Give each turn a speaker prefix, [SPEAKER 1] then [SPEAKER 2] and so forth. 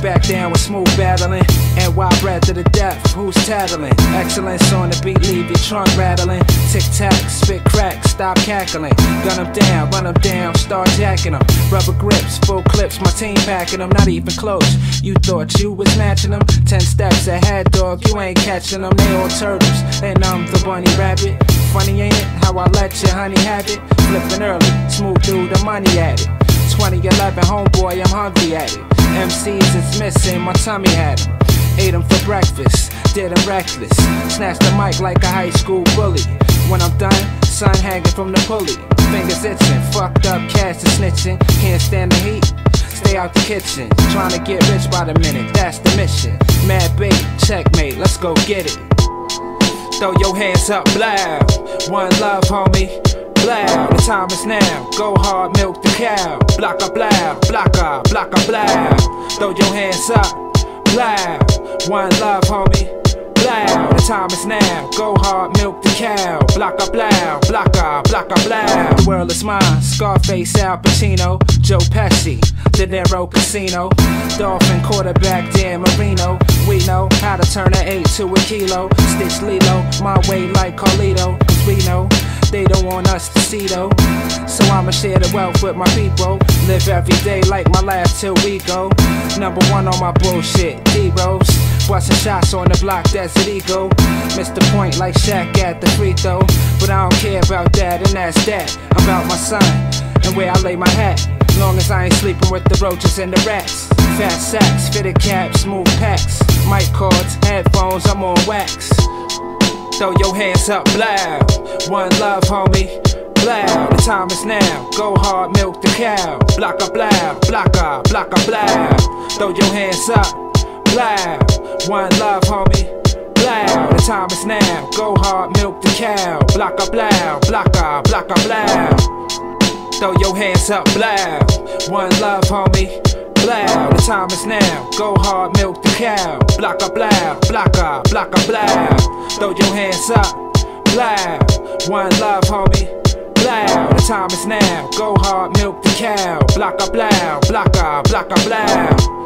[SPEAKER 1] down with SmooVth battling. And wild bread to the death, who's tattling? Excellence on the beat, leave your trunk rattling. Tic tac, spit crack, stop cackling. Gun them down, run them down, start jacking them. Rubber grips, full clips, my team packing them, not even close. You thought you was matching them? Ten steps ahead, dog, you ain't catching them. They all turtles, and I'm the bunny rabbit. Funny ain't it? How I let your honey have it? Flipping early, smooth through the money at it. 2011, homeboy, I'm hungry at it. MCs is missing, my tummy had them. Ate them for breakfast, did them reckless. Snatched the mic like a high school bully. When I'm done, sun hanging from the pulley. Fingers itching, fucked up cats is snitching. Can't stand the heat, stay out the kitchen. Trying to get rich by the minute, that's the mission. Mad bait, checkmate, let's go get it. Throw your hands up loud. One love, homie. Blow, the time is now. Go hard, milk the cow. Block a blow, block a, block. Throw your hands up, blow. One love, homie. Blow, the time is now. Go hard, milk the cow. Block a blow, block a, block a blow. The world is mine. Scarface, Al Pacino, Joe Pesci, De Niro Casino, Dolphin quarterback Dan Marino. We know how to turn an eight to a kilo. Stitch Lilo, my way like Carlito. We know they don't want us to see though. So I'ma share the wealth with my people. Live every day like my last till we go. Number one on my bullshit, D-Rose. Busting shots on the block, that's it ego. Missed the point like Shaq at the free throw. But I don't care about that, and that's that. I'm about my son and where I lay my hat. Long as I ain't sleeping with the roaches and the rats. Fat sacks, fitted caps, smooth packs. Mic cords, headphones, I'm on wax. Throw your hands up loud. One love, homie. Blow, the time is now. Go hard, milk the cow. Block a blow, block a, block a blow. Throw your hands up, blow. One love, homie. Blow, the time is now. Go hard, milk the cow. Block a blow, block a, block a blow. Throw your hands up, blow. One love, homie loud. The time is now. Go hard, milk the cow. Block up loud, block up, block up loud. Throw your hands up, loud. One love, homie. Loud. The time is now. Go hard, milk the cow. Block up loud, block up, block up loud.